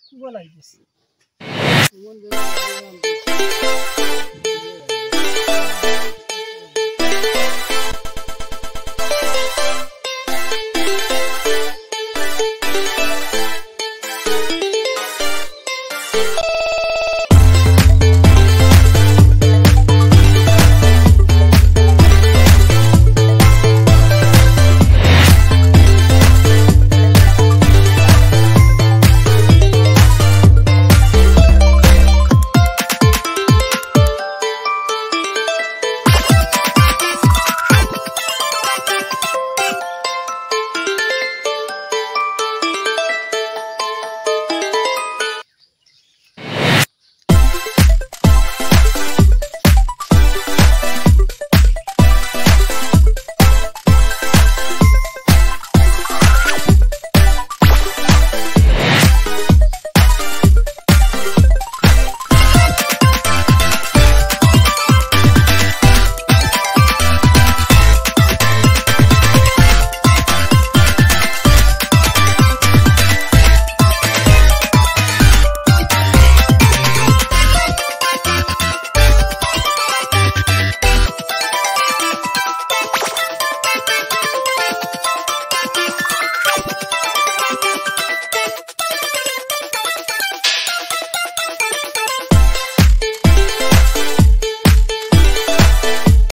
kubwa